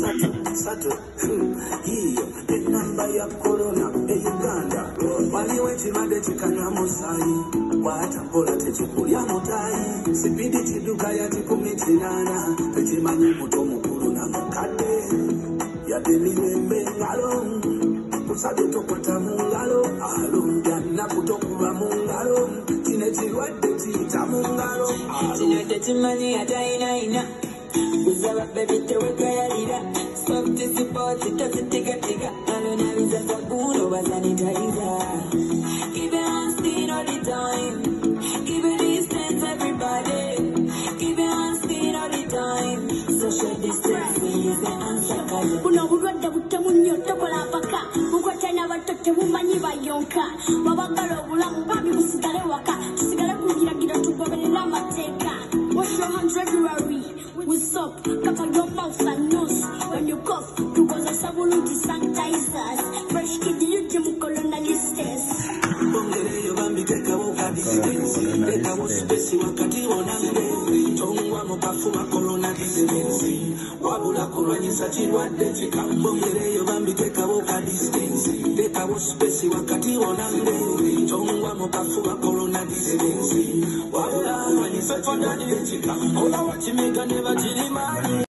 satu satu hiyo enamba ya korona e uganda waliwo ekibadde kikanywa musayi bwatampola tekikulya mutayi sipidi kiduka ya kikumi kinaana tekimanyi muto mukulu na mukadde yadde emirembe ngalo kusabye tokwata mu ngalo alumya nnaku tokuba mu ngalo kino ekirwadde kiyita mu ngalo kino tekimanyi atayinayina kuzaba bebi tewegayalira soft support tozitigattiga alonabiza sabuni oba sanitayiza Keep it on speed all the time. Keep it distance everybody. Keep it on speed all the time. Social distancing is the answer kale buno obulwadde butemu nnyo tokola mpaka bukwata n'abato tebumanyi bayonka babagala obulamu bambi busigale waka tusigale ku biragiro tugoberere soap cover your mouth and nose. When you cough tukozesa bulungi sanitizers. Fresh kid corona distance bongereyo bambi tekawo ka disidensi tekawo sipesi wakati bonange tongwa mu kafuba korona disidensi wabula kulwanyisa kirwadde kika bongereyo bambi tekawo ka Wabula, when you fight for that, you can't. All I want to make, I never did it, man.